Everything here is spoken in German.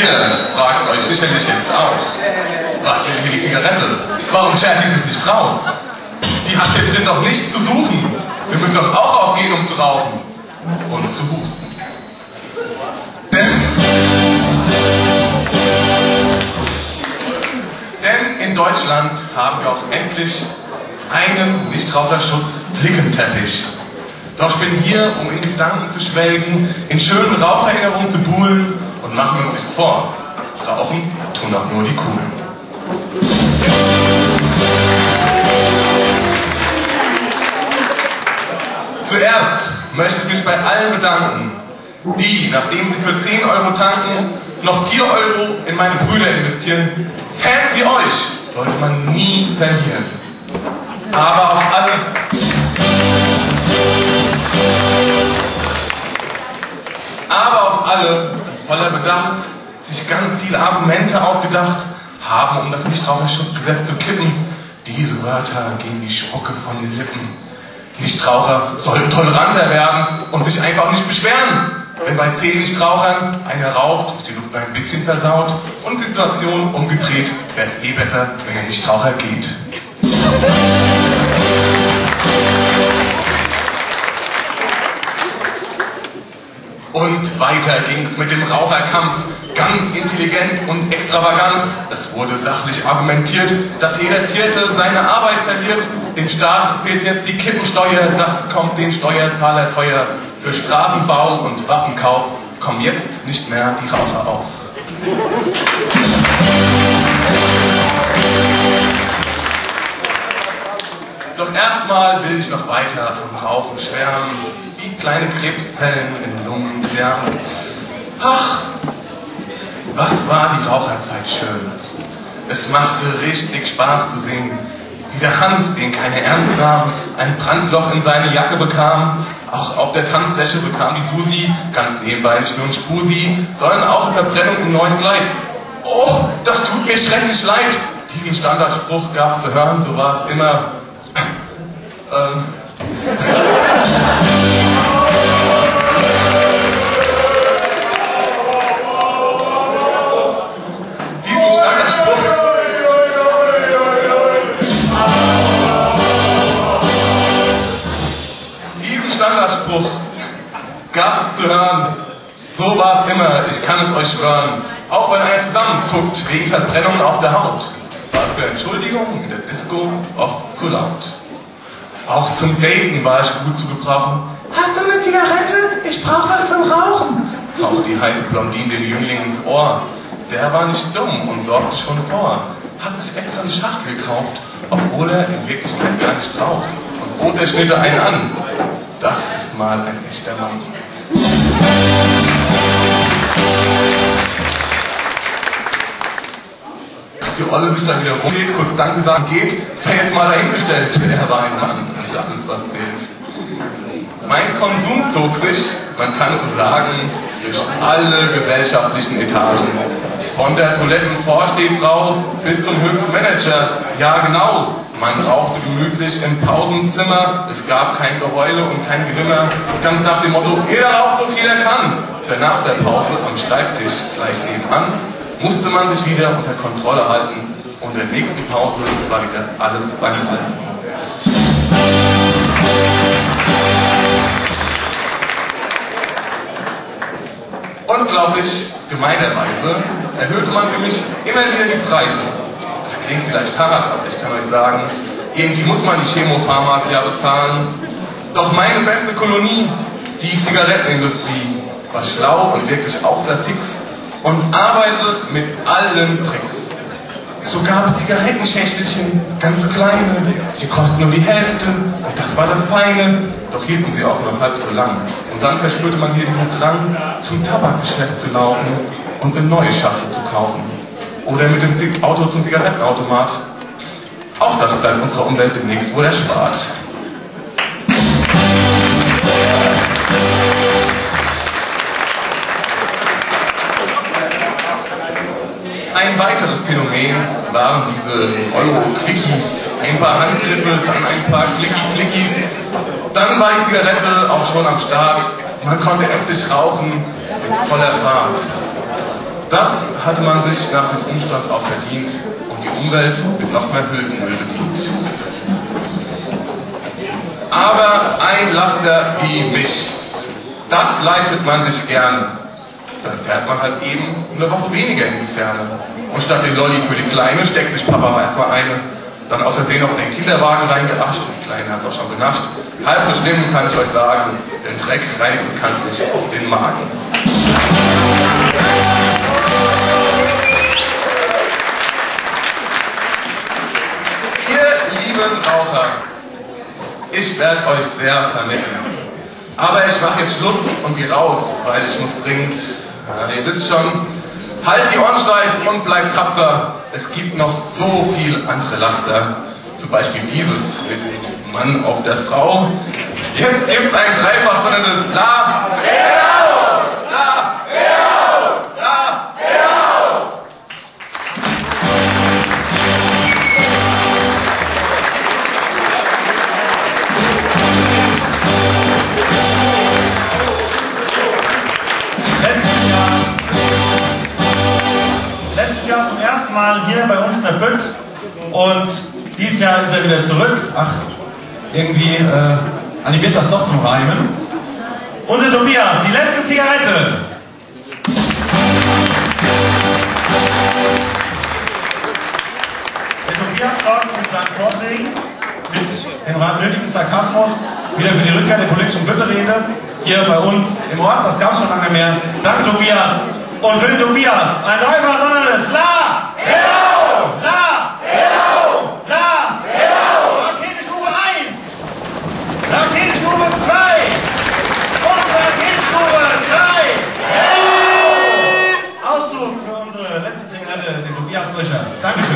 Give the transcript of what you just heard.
Ihr fragt euch sicherlich jetzt auch, was will hier die Zigarette? Warum schert die sich nicht raus? Die hat hier drin doch nichts zu suchen. Wir müssen doch auch rausgehen, um zu rauchen und zu husten. Denn in Deutschland haben wir auch endlich einen Nichtraucherschutz-Flickenteppich. Doch ich bin hier, um in Gedanken zu schwelgen, in schönen Raucherinnerungen zu buhlen und machen wir uns nichts vor. Rauchen tun auch nur die Coolen. Zuerst möchte ich mich bei allen bedanken, die, nachdem sie für 10 Euro tanken, noch 4 Euro in meine Brüder investieren. Fans wie euch sollte man nie verlieren. Aber auch alle. Voller Bedacht sich ganz viele Argumente ausgedacht haben, um das Nichtraucherschutzgesetz zu kippen. Diese Wörter gehen wie Spucke von den Lippen. Nichtraucher sollten toleranter werden und sich einfach nicht beschweren. Wenn bei zehn Nichtrauchern einer raucht, ist die Luft ein bisschen versaut und Situation umgedreht, wäre es eh besser, wenn der Nichtraucher geht. Und weiter ging's mit dem Raucherkampf, ganz intelligent und extravagant. Es wurde sachlich argumentiert, dass jeder Vierte seine Arbeit verliert. Dem Staat fehlt jetzt die Kippensteuer, das kommt den Steuerzahler teuer. Für Straßenbau und Waffenkauf kommen jetzt nicht mehr die Raucher auf. Doch erstmal will ich noch weiter vom Rauchen schwärmen, wie kleine Krebszellen in Lungen lernen. Ach, was war die Raucherzeit schön. Es machte richtig Spaß zu sehen, wie der Hans, den keine ernst nahm, ein Brandloch in seine Jacke bekam. Auch auf der Tanzfläche bekam die Susi, ganz nebenbei nicht nur ein Spusi, sondern auch eine Verbrennung im neuen Kleid. Oh, das tut mir schrecklich leid. Diesen Standardspruch gab zu hören, so war es immer. Ähm. Ich kann es euch schwören. Auch wenn einer zusammenzuckt wegen Verbrennungen auf der Haut, war es für Entschuldigung in der Disco oft zu laut. Auch zum Daten war ich gut zu gebrauchen. Hast du eine Zigarette? Ich brauch was zum Rauchen. Auch die heiße Blondine dem Jüngling ins Ohr. Der war nicht dumm und sorgte schon vor. Hat sich extra eine Schachtel gekauft, obwohl er in Wirklichkeit gar nicht raucht. Und bot der Schnitte einen an. Das ist mal ein echter Mann. Die Olle sich da wieder rumgeht, kurz Danke sagen geht, sei jetzt mal dahingestellt. Er war ein Mann und das ist was zählt. Mein Konsum zog sich, man kann es so sagen, durch alle gesellschaftlichen Etagen. Von der Toilettenvorstehfrau bis zum höchsten Manager. Ja genau, man rauchte gemütlich im Pausenzimmer, es gab kein Geheule und kein Gewimmer. Ganz nach dem Motto, jeder raucht so viel er kann. Denn nach der Pause am Schreibtisch gleich nebenan musste man sich wieder unter Kontrolle halten und in der nächsten Pause war wieder alles beim Alten. Unglaublich gemeinerweise erhöhte man für mich immer wieder die Preise. Das klingt vielleicht hart, aber ich kann euch sagen, irgendwie muss man die Chemopharmas ja bezahlen. Doch meine beste Kolonie, die Zigarettenindustrie, war schlau und wirklich auch sehr fix und arbeitet mit allen Tricks. So gab es Zigarettenschächtelchen, ganz kleine, sie kosten nur die Hälfte und das war das Feine, doch hielten sie auch nur halb so lang. Und dann verspürte man hier diesen Drang, zum Tabakgeschäft zu laufen und eine neue Schachtel zu kaufen. Oder mit dem Auto zum Zigarettenautomat. Auch das bleibt unserer Umwelt demnächst wohl erspart. Waren diese Euro-Quickies. Ein paar Handgriffe, dann ein paar Klicki-Klickis. Dann war die Zigarette auch schon am Start. Man konnte endlich rauchen in voller Fahrt. Das hatte man sich nach dem Umstand auch verdient und die Umwelt mit noch mehr Hülsenmüll bedient. Aber ein Laster wie mich, das leistet man sich gern. Dann fährt man halt eben eine Woche weniger in die Ferne. Und statt den Lolli für die Kleine steckt sich Papa erstmal eine, dann aus Versehen noch in den Kinderwagen reingeascht und die Kleine hat es auch schon genascht. Halb so schlimm kann ich euch sagen, denn Dreck reinigt bekanntlich auch den Magen. Ihr lieben Raucher, ich werde euch sehr vermissen. Aber ich mache jetzt Schluss und gehe raus, weil ich muss dringend, ja, ihr wisst schon, halt die Ohren steif und bleibt tapfer. Es gibt noch so viel andere Laster. Zum Beispiel dieses mit dem Mann auf der Frau. Jetzt gibt's ein dreifach drinnes La. Mal dieses Jahr ist er wieder zurück. Ach, irgendwie äh, animiert das doch zum Reimen. Unser Tobias, die letzte Zigarette. Der Tobias sorgt mit seinen Vorträgen, mit dem nötigen Sarkasmus, wieder für die Rückkehr der politischen Bütterede hier bei uns im Ort. Das gab es schon lange mehr. Danke, Tobias. Und für den Tobias ein Läufer, sondern La! 三个球，三个球